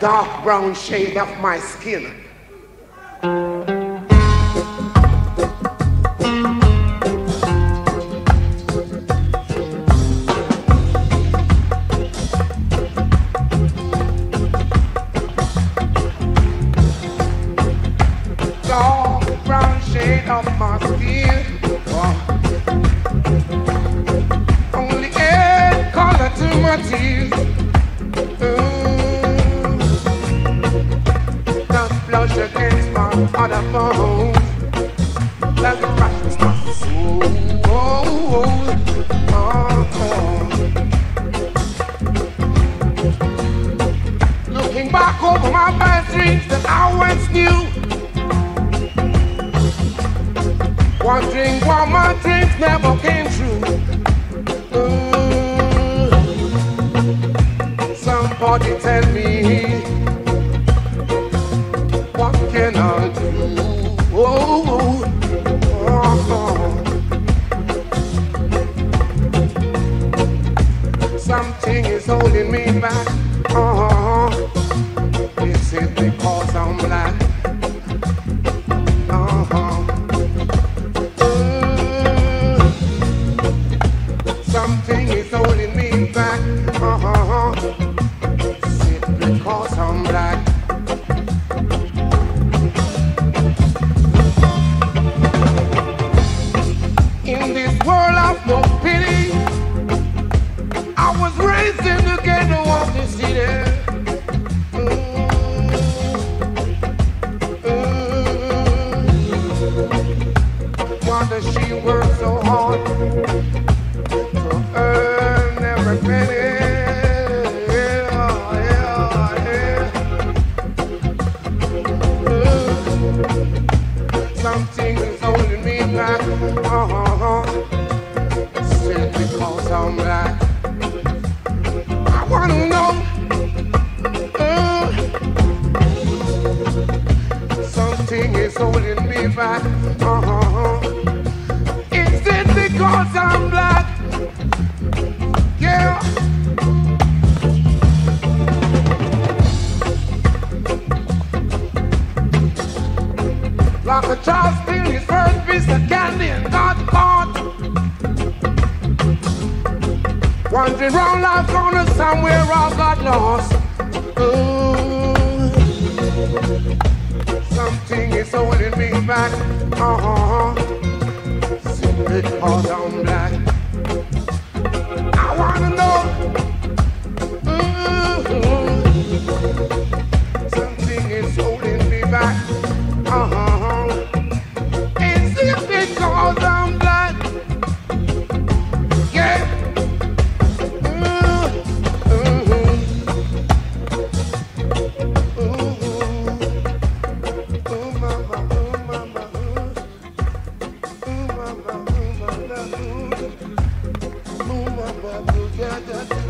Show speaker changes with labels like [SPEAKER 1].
[SPEAKER 1] dark brown shade of my skin. Dark brown shade of my skin. Only color to my tears. Blush against my other phone. Like a in my soul. Oh, oh, oh. Looking back over my bad dreams that I once knew. Wondering why my dreams never came true. Mm. Somebody tell me Something is holding me back. I was raised in the ghetto of the city. Mm, mm. Why does she work so hard to earn every penny? Yeah, yeah, something is holding me back. Uh-huh. Is it because I'm black? Yeah. Like a child stealing his first piece of candy and got caught. Wandering round life corner somewhere I got lost. Ooh so when it means by, uh-huh, simple, hard on black. yeah, yeah.